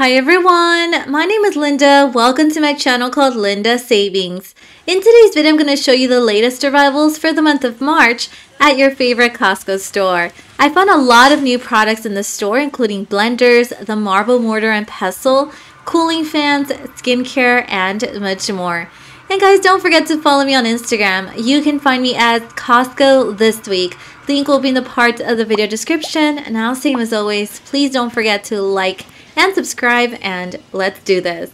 Hi everyone, my name is Linda. Welcome to my channel called Linda Savings. In today's video, I'm going to show you the latest arrivals for the month of March at your favorite Costco store. I found a lot of new products in the store, including blenders, the marble mortar and pestle, cooling fans, skincare, and much more. And guys, don't forget to follow me on Instagram. You can find me at Costco this week. Link will be in the part of the video description. And now, same as always, please don't forget to like and subscribe and let's do this.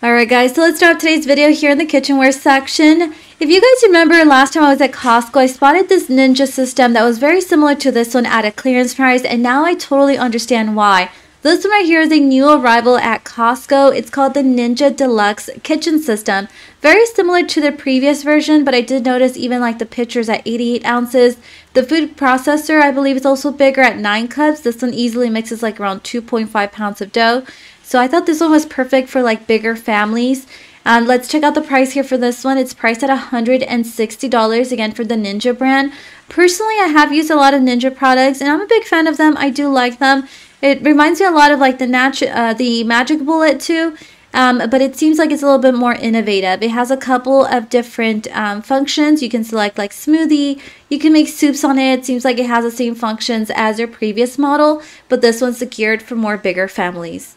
Alright guys, so let's start today's video here in the kitchenware section. If you guys remember last time I was at Costco, I spotted this Ninja system that was very similar to this one at a clearance price and now I totally understand why. This one right here is a new arrival at Costco. It's called the Ninja Deluxe Kitchen System. Very similar to the previous version, but I did notice even like the pictures at 88 ounces. The food processor, I believe, is also bigger at 9 cups. This one easily mixes like around 2.5 pounds of dough. So I thought this one was perfect for like bigger families. Um, let's check out the price here for this one. It's priced at $160 again for the Ninja brand. Personally, I have used a lot of Ninja products and I'm a big fan of them. I do like them. It reminds me a lot of like the uh, the Magic Bullet too. Um, but it seems like it's a little bit more innovative. It has a couple of different um, functions. You can select like smoothie, you can make soups on it. it. Seems like it has the same functions as your previous model, but this one's geared for more bigger families.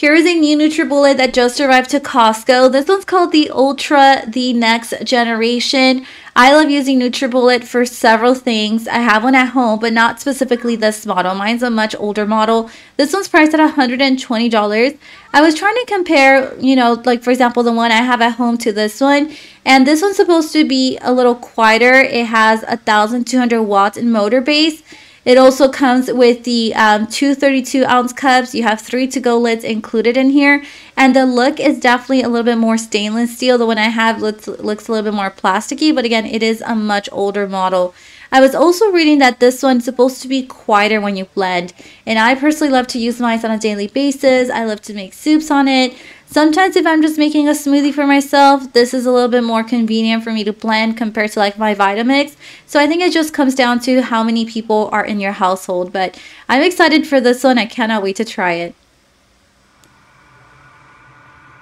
Here is a new NutriBullet that just arrived to Costco. This one's called the Ultra, the next generation. I love using NutriBullet for several things. I have one at home, but not specifically this model. Mine's a much older model. This one's priced at $120. I was trying to compare, you know, like for example, the one I have at home to this one. And this one's supposed to be a little quieter. It has 1,200 watts in motor base. It also comes with the um, two 32 ounce cups. You have three to go lids included in here. And the look is definitely a little bit more stainless steel. The one I have looks, looks a little bit more plasticky, but again, it is a much older model. I was also reading that this one's supposed to be quieter when you blend. And I personally love to use mine on a daily basis. I love to make soups on it. Sometimes if I'm just making a smoothie for myself, this is a little bit more convenient for me to blend compared to like my Vitamix. So I think it just comes down to how many people are in your household. But I'm excited for this one. I cannot wait to try it.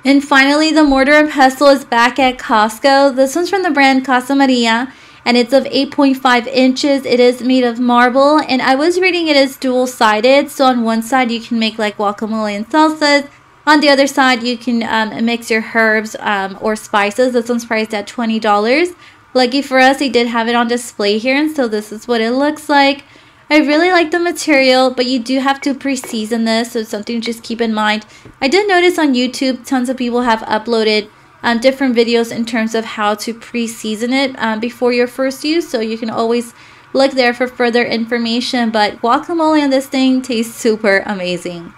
And finally, the mortar and pestle is back at Costco. This one's from the brand Casa Maria and it's of 8.5 inches. It is made of marble and I was reading it as dual sided. So on one side you can make like guacamole and salsas on the other side, you can um, mix your herbs um, or spices. This one's priced at $20. Lucky for us, they did have it on display here, and so this is what it looks like. I really like the material, but you do have to pre-season this, so something to just keep in mind. I did notice on YouTube, tons of people have uploaded um, different videos in terms of how to pre-season it um, before your first use, so you can always look there for further information. But guacamole on this thing tastes super amazing.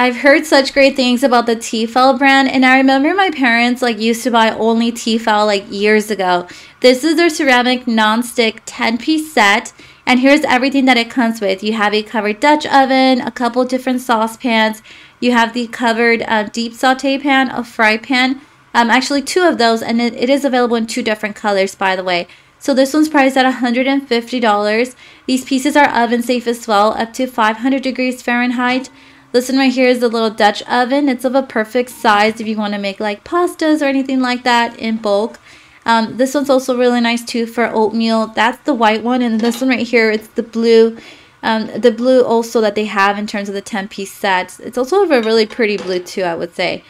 I've heard such great things about the Tefal brand, and I remember my parents like used to buy only Tefal like years ago. This is their ceramic non-stick 10-piece set, and here's everything that it comes with. You have a covered Dutch oven, a couple different saucepans, you have the covered uh, deep saute pan, a fry pan, um, actually two of those, and it, it is available in two different colors, by the way. So this one's priced at $150. These pieces are oven safe as well, up to 500 degrees Fahrenheit. This one right here is the little Dutch oven. It's of a perfect size if you want to make like pastas or anything like that in bulk. Um, this one's also really nice too for oatmeal. That's the white one. And this one right here, it's the blue. Um, the blue also that they have in terms of the 10 piece sets. It's also of a really pretty blue too, I would say.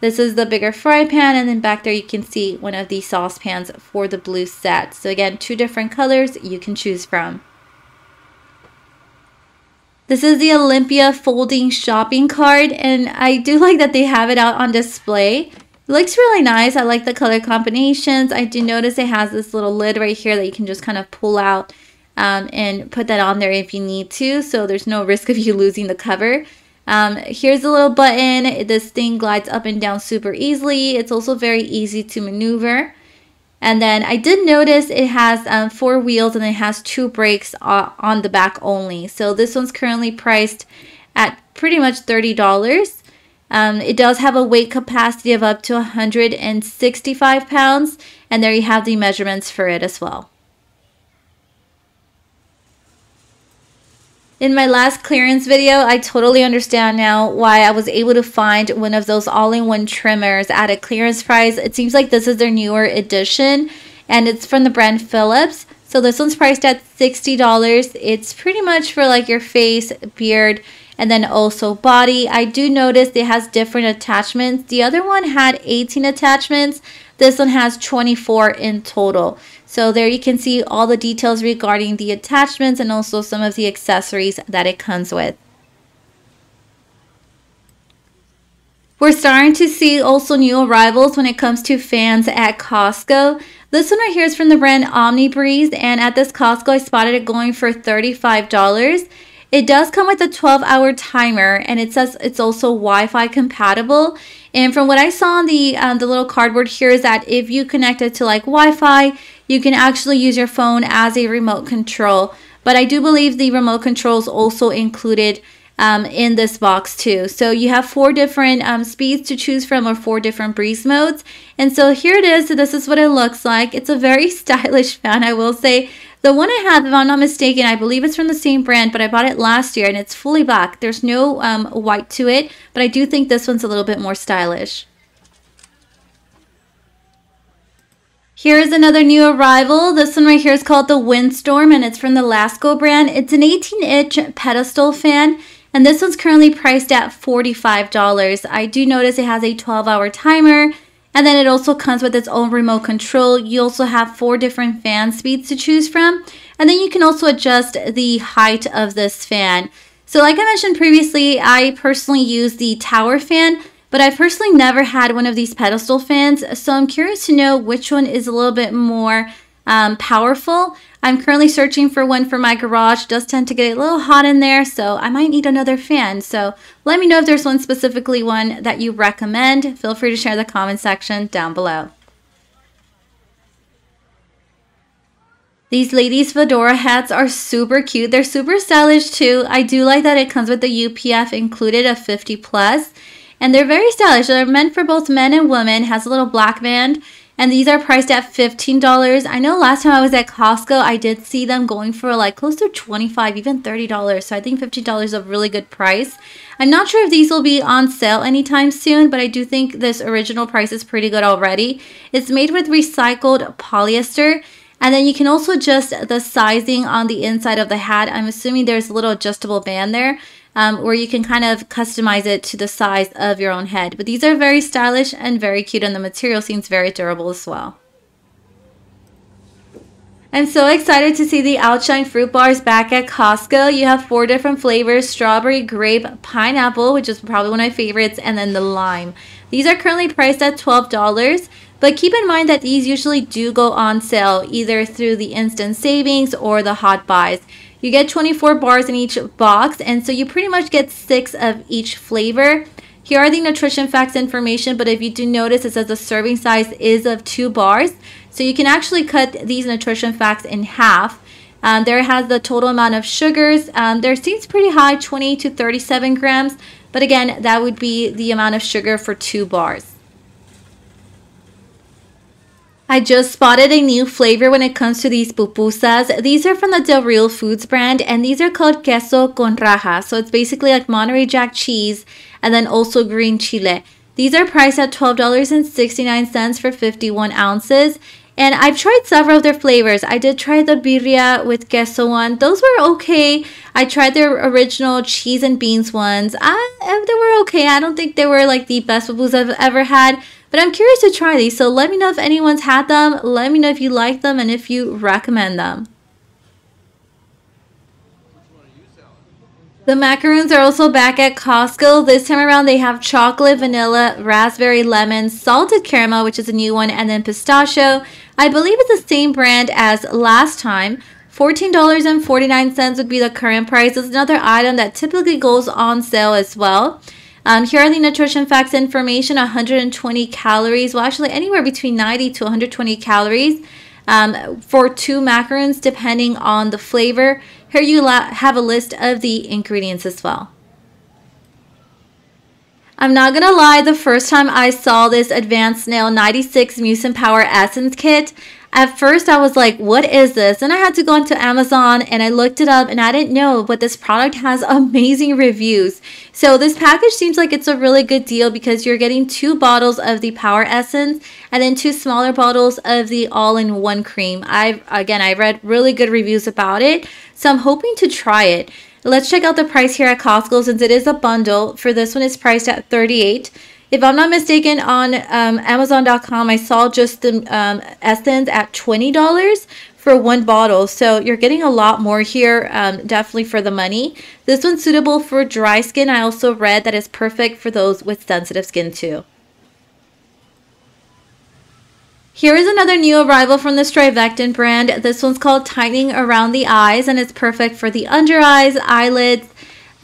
This is the bigger fry pan and then back there you can see one of these saucepans for the blue set. So again, two different colors you can choose from. This is the Olympia folding shopping cart and I do like that they have it out on display. It looks really nice. I like the color combinations. I do notice it has this little lid right here that you can just kind of pull out um, and put that on there if you need to. So there's no risk of you losing the cover. Um, here's a little button. This thing glides up and down super easily. It's also very easy to maneuver. And then I did notice it has um, four wheels and it has two brakes uh, on the back only. So this one's currently priced at pretty much $30. Um, it does have a weight capacity of up to 165 pounds. And there you have the measurements for it as well. In my last clearance video, I totally understand now why I was able to find one of those all-in-one trimmers at a clearance price. It seems like this is their newer edition and it's from the brand Philips. So this one's priced at $60. It's pretty much for like your face, beard, and then also body. I do notice it has different attachments. The other one had 18 attachments. This one has 24 in total. So there you can see all the details regarding the attachments and also some of the accessories that it comes with. We're starting to see also new arrivals when it comes to fans at Costco. This one right here is from the brand Omnibreeze and at this Costco I spotted it going for $35. It does come with a 12 hour timer and it says it's also Wi-Fi compatible. And from what I saw on the, um, the little cardboard here is that if you connect it to like Wi-Fi, you can actually use your phone as a remote control. But I do believe the remote control is also included um, in this box too. So you have four different um, speeds to choose from or four different breeze modes. And so here it is. So this is what it looks like. It's a very stylish fan, I will say. The one I have, if I'm not mistaken, I believe it's from the same brand, but I bought it last year and it's fully black. There's no um, white to it, but I do think this one's a little bit more stylish. Here's another new arrival. This one right here is called the Windstorm and it's from the Lasko brand. It's an 18 inch pedestal fan and this one's currently priced at $45. I do notice it has a 12 hour timer and then it also comes with its own remote control. You also have four different fan speeds to choose from. And then you can also adjust the height of this fan. So like I mentioned previously, I personally use the tower fan, but I've personally never had one of these pedestal fans. So I'm curious to know which one is a little bit more um, powerful. I'm currently searching for one for my garage. It does tend to get a little hot in there, so I might need another fan. So let me know if there's one specifically one that you recommend. Feel free to share the comment section down below. These ladies fedora hats are super cute. They're super stylish too. I do like that it comes with the UPF included of 50 plus. And they're very stylish. They're meant for both men and women. Has a little black band and these are priced at $15. I know last time I was at Costco, I did see them going for like close to 25 even $30. So I think $15 is a really good price. I'm not sure if these will be on sale anytime soon, but I do think this original price is pretty good already. It's made with recycled polyester. And then you can also adjust the sizing on the inside of the hat. I'm assuming there's a little adjustable band there um, where you can kind of customize it to the size of your own head. But these are very stylish and very cute and the material seems very durable as well. I'm so excited to see the Outshine fruit bars back at Costco. You have four different flavors, strawberry, grape, pineapple, which is probably one of my favorites, and then the lime. These are currently priced at $12, but keep in mind that these usually do go on sale either through the instant savings or the hot buys. You get 24 bars in each box, and so you pretty much get six of each flavor. Here are the nutrition facts information, but if you do notice, it says the serving size is of two bars. So you can actually cut these nutrition facts in half. Um, there has the total amount of sugars. Um, there seems pretty high, 20 to 37 grams. But again, that would be the amount of sugar for two bars. I just spotted a new flavor when it comes to these pupusas. These are from the Del Real Foods brand and these are called queso con raja. So it's basically like Monterey Jack cheese and then also green chile. These are priced at $12.69 for 51 ounces. And I've tried several of their flavors. I did try the birria with queso one. Those were okay. I tried their original cheese and beans ones. I, eh, they were okay. I don't think they were like the best pupusas I've ever had. But I'm curious to try these, so let me know if anyone's had them. Let me know if you like them and if you recommend them. The macaroons are also back at Costco. This time around, they have chocolate, vanilla, raspberry, lemon, salted caramel, which is a new one, and then pistachio. I believe it's the same brand as last time. $14.49 would be the current price. It's another item that typically goes on sale as well. Um, here are the nutrition facts information 120 calories, well, actually, anywhere between 90 to 120 calories um, for two macaroons, depending on the flavor. Here you have a list of the ingredients as well. I'm not gonna lie, the first time I saw this Advanced Snail 96 Mucin Power Essence Kit, At first, I was like, what is this? And I had to go into Amazon and I looked it up and I didn't know, but this product has amazing reviews. So, this package seems like it's a really good deal because you're getting two bottles of the Power Essence and then two smaller bottles of the all in one cream. I've, again, I read really good reviews about it. So, I'm hoping to try it. Let's check out the price here at Costco since it is a bundle. For this one, it's priced at 38 if I'm not mistaken, on um, Amazon.com, I saw just the um, Essence at $20 for one bottle. So you're getting a lot more here, um, definitely for the money. This one's suitable for dry skin. I also read that it's perfect for those with sensitive skin too. Here is another new arrival from the Strivectin brand. This one's called Tightening Around the Eyes and it's perfect for the under eyes, eyelids,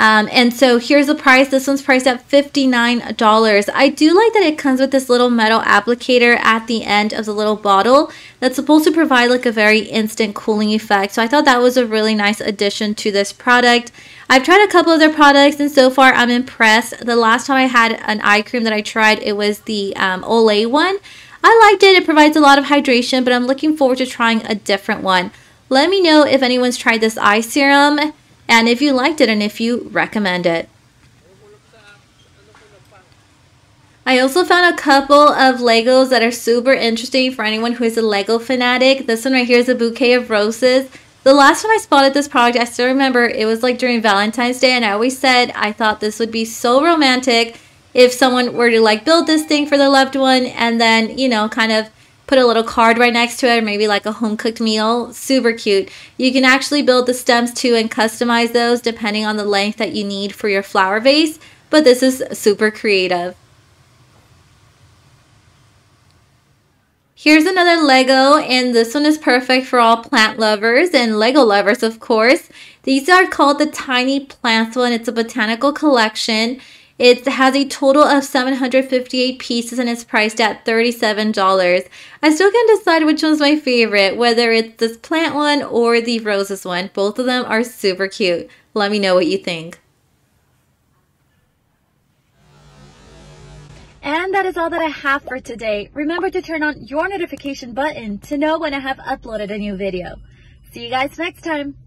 um, and so here's the price. This one's priced at $59. I do like that it comes with this little metal applicator at the end of the little bottle that's supposed to provide like a very instant cooling effect. So I thought that was a really nice addition to this product. I've tried a couple of their products and so far I'm impressed. The last time I had an eye cream that I tried, it was the um, Olay one. I liked it. It provides a lot of hydration, but I'm looking forward to trying a different one. Let me know if anyone's tried this eye serum and if you liked it and if you recommend it. I also found a couple of Legos that are super interesting for anyone who is a Lego fanatic. This one right here is a bouquet of roses. The last time I spotted this product, I still remember it was like during Valentine's Day, and I always said I thought this would be so romantic if someone were to like build this thing for their loved one and then, you know, kind of put a little card right next to it or maybe like a home cooked meal. Super cute. You can actually build the stems too and customize those depending on the length that you need for your flower vase, but this is super creative. Here's another Lego, and this one is perfect for all plant lovers and Lego lovers, of course. These are called the Tiny Plants one. It's a botanical collection. It has a total of 758 pieces and it's priced at $37. I still can't decide which one's my favorite, whether it's this plant one or the roses one. Both of them are super cute. Let me know what you think. And that is all that I have for today. Remember to turn on your notification button to know when I have uploaded a new video. See you guys next time.